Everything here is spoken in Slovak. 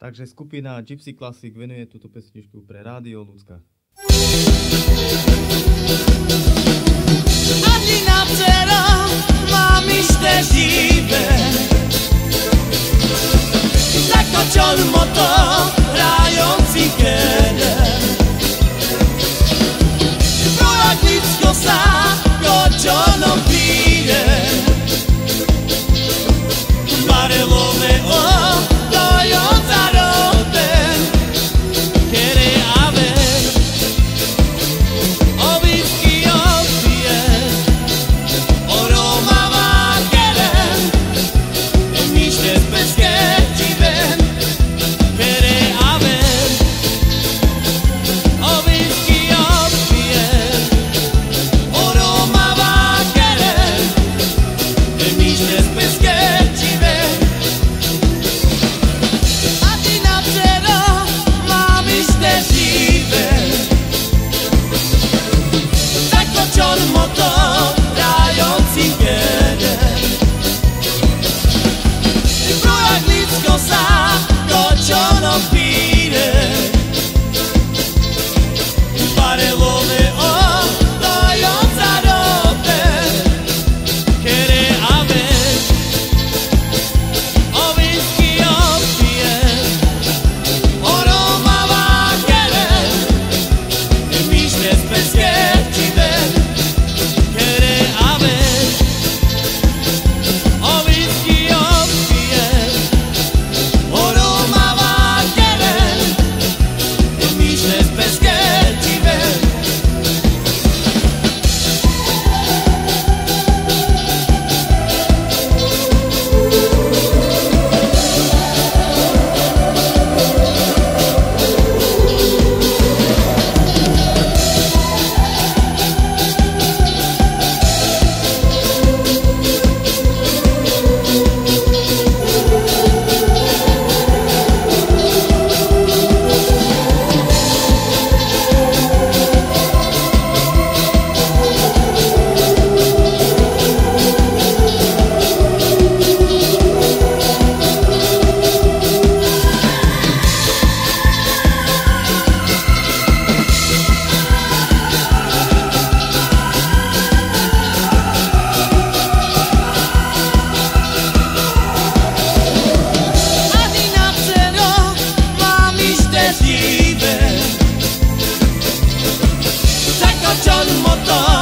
Takže skupina Gypsy Classic venuje túto pesničku pre Rádio Ľudská. Ani na cera mám isté živé Zakočol motor, al matar